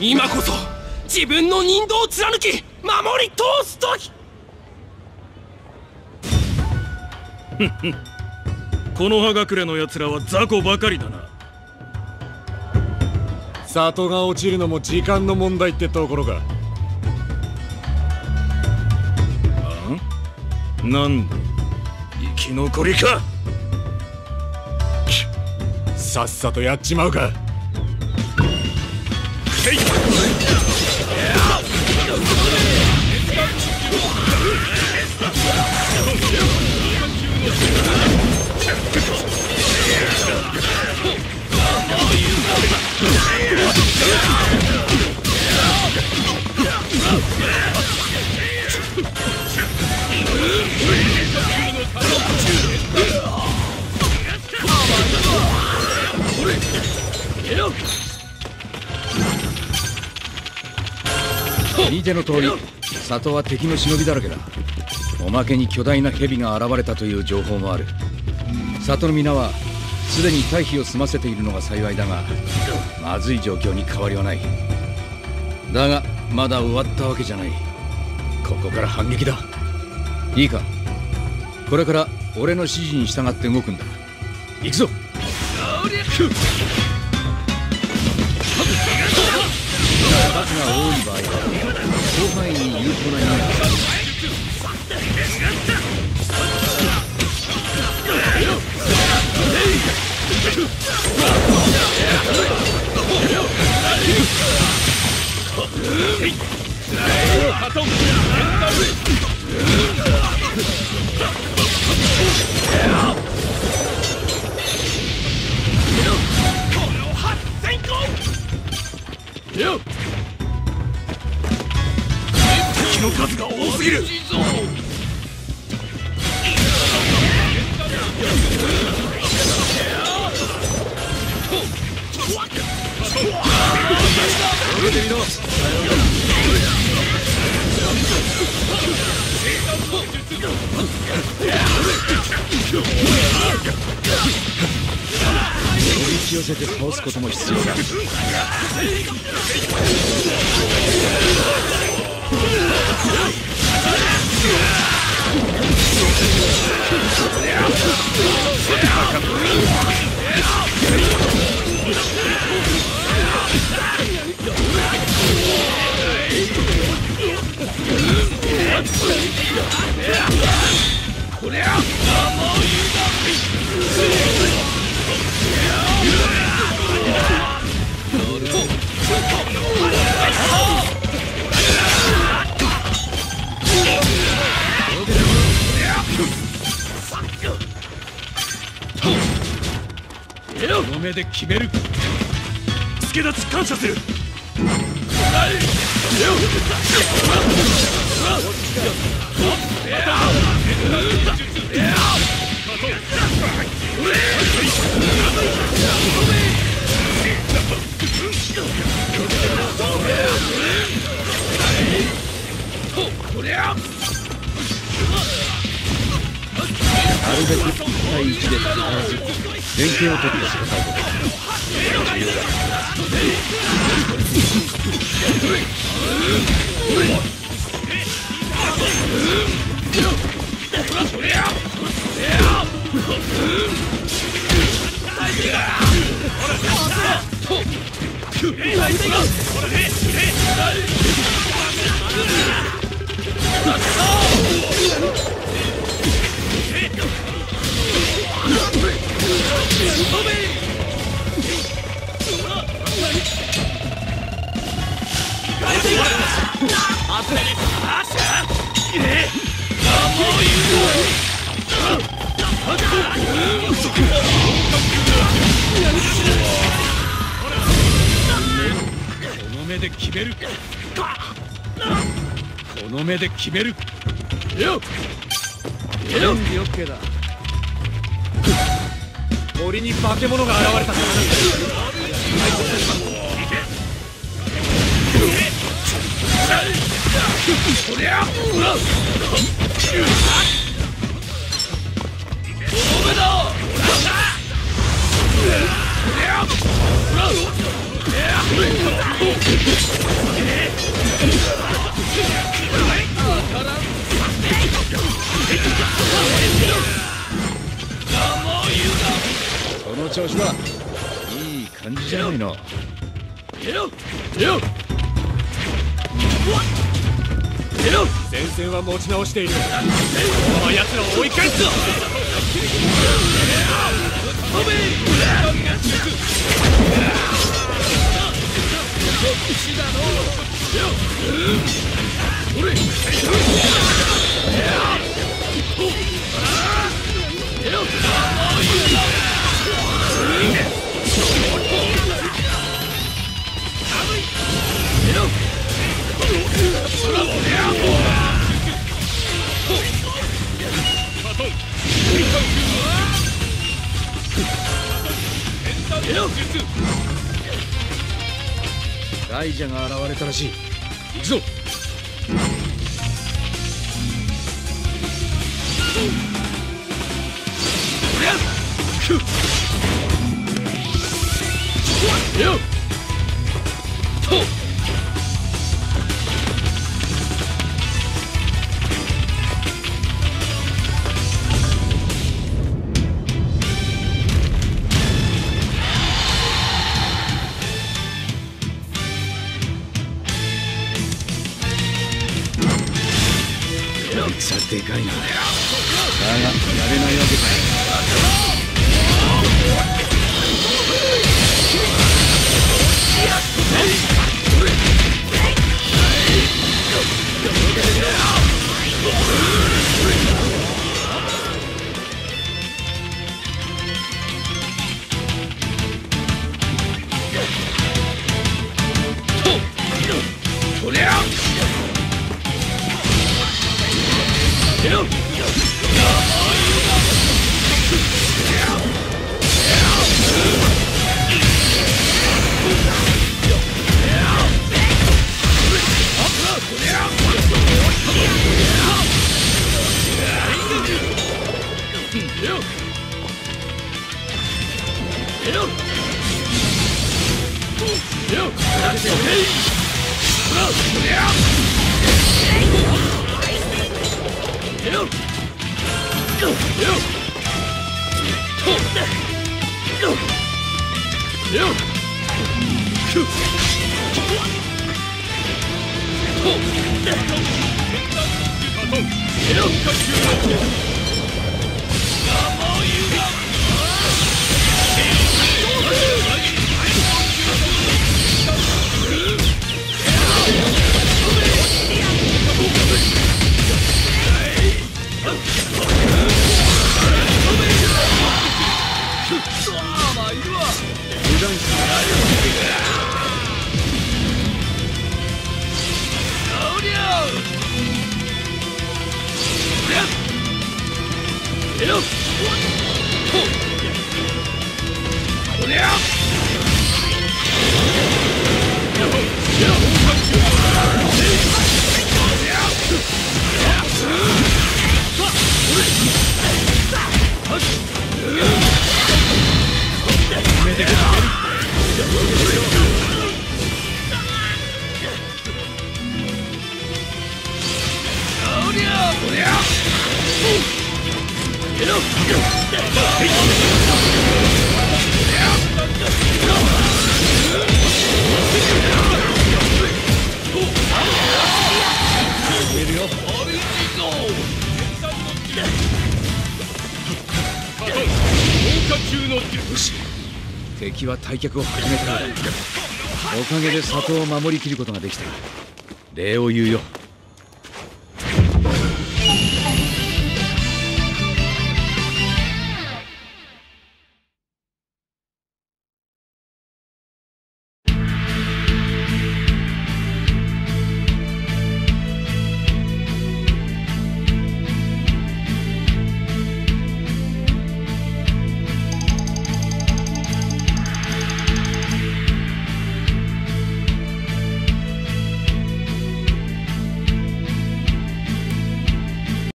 今こそ自分の人道を貫き守り通す時。この葉隠れの奴らは雑魚ばかりだな。里が落ちるのも時間の問題ってところか。なんだ？生き残りか。さっさとやっちまうか Shake! 見ての通り里は敵の忍びだらけだ。おまけに巨大な蛇が現れたという情報もある。里の皆はすでに退避を済ませているのが幸いだがまずい状況に変わりはない。だがまだ終わったわけじゃない。ここから反撃だ。いいか。これから俺の指示に従って動くんだ。行くぞ。数が多い場合は広範囲に有効な意味寄せて倒すことも必要だ。この目で決める。助立ち感謝する。なるべく1対1で戦わず連携を取って戦うことこの目で決めるこの目で決める。よ準備 OK だ森に化け物が現れた。からな調子はいい感じじゃないの。前線は持ち直している。この奴らを追い返すぞ大蛇が現れたらしい。行くぞ。こいでかいのだよ。だがやれないわけか Oh! てろこりゃ決めてください敵は退却を始めたようだ。おかげで里を守りきることができた礼を言うよ。